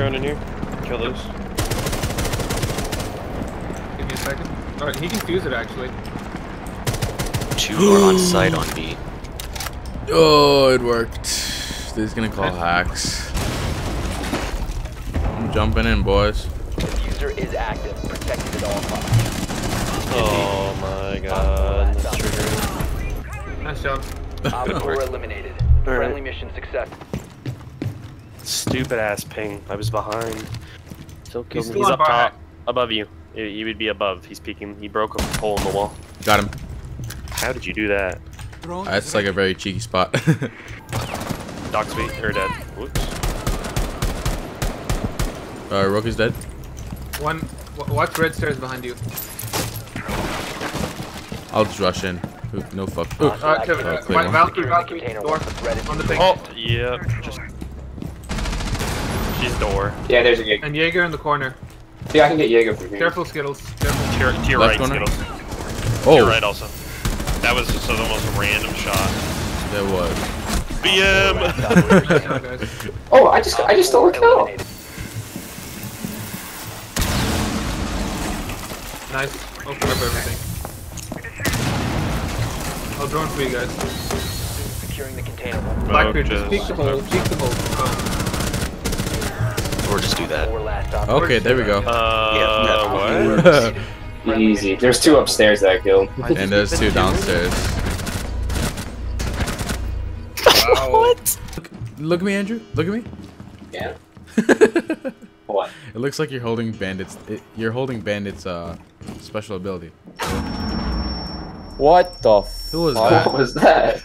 Drone in here. Kill those. Give me a second. Alright, he can fuse it actually. Two are on site on B. Oh, it worked. He's gonna call hacks. I'm jumping in, boys. Diffuser is active, protected at all costs. Oh my god. That's triggering. Nice job. Op 4 eliminated. Friendly mission success. Stupid ass ping. I was behind. Still killed He's me. still He's up bar. top. Above you. He he would be above. He's peeking. He broke a hole in the wall. Got him. How did you do that? That's like a very cheeky spot. Doc sweet or dead. Whoops. uh, Rookie's dead. One. w- Watch red stairs behind you. I'll just rush in. Ooh, no fuck. Ooh. Alright, Kevin. Oh, Uh, clear one. Valkyrie, Valkyrie, container door. once the On the big. Oh, yep. Just. She's door. Yeah, there's a Jaeger. And Jaeger in the corner. Yeah, I can get Jaeger from here. Careful, Skittlz. Careful. To your, to your right, corner? Skittlz. To your Oh, right also. That was just the most random shot. that was. BM! Nice job, guys. Oh, I just I just stole a kill. eliminated. Nice. Open up everything. I'll drone for you guys. Securing the container once Blackbeard, just just- peek the hole. Peek the hole. Or just do that. four last op. Okay, there we go. Uh, what? Easy. There's two upstairs that I killed. And there's two downstairs. What? Look at me, Andrew. Look at me. Yeah. what? it looks like you're holding bandits. It, you're holding bandits' uh, special ability. What the f- Who was What that? was that?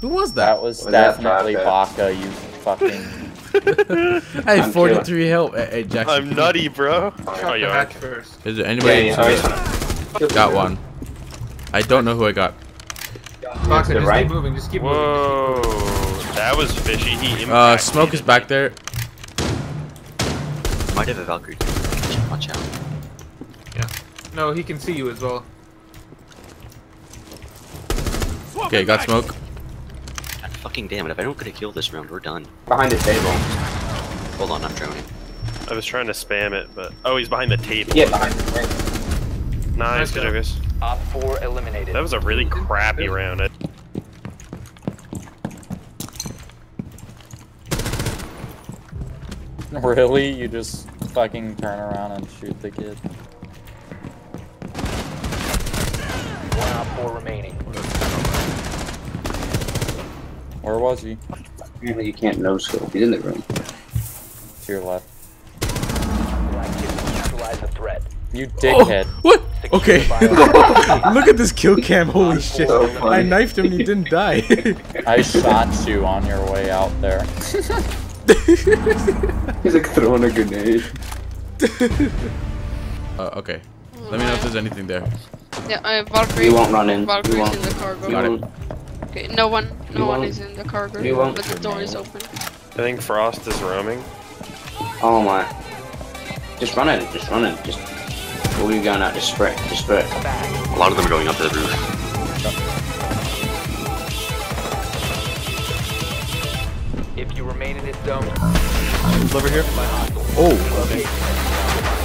Who was That that? was Was definitely Baka? Baka, you fucking. Hey, I'm 43 health. Hey, hey, Jackson. I'm nutty, bro. Oh, you are. first. Is there anybody? Yeah, yeah. Got one. I don't know who I got. Boxer, just right? keep moving. Just keep moving. Whoa. That was fishy. He Uh, smoke is back there. Might have a Valkyrie. Watch out. Yeah. No, he can see you as well. Okay, got smoke. God fucking damn it. If I don't get a kill this round, we're done. Behind the table. Hold on, I'm droning. I was trying to spam it, but oh, he's behind the table. Yeah, behind the table. Nice, Nice good job. job, guys. Op 4 eliminated. That was a really crappy round. I- Really? You just fucking turn around and shoot the kid? One Op 4 remaining. Where was he? Apparently you can't no scope. He's in the room. To your left. Neutralize the threat. You dickhead. Oh, what? Okay. Look at this kill cam. Holy shit. So I knifed him and he didn't die. I shot you on your way out there. He's like throwing a grenade. uh, okay. Let me know if there's anything there. Yeah, uh, Valkyrie. You won't run in. You Valkyrie's won't. in the cargo. Got it. Won't. Okay, no one, no You one won't. is in the cargo. You won't. But the door is open. I think Frost is roaming. Oh my. Just run it. Just run it. Just. Where are you going out? Just spray. Just spray. A lot of them are going up to the roof. If you remain in this zone, Who's over here? Oh, okay.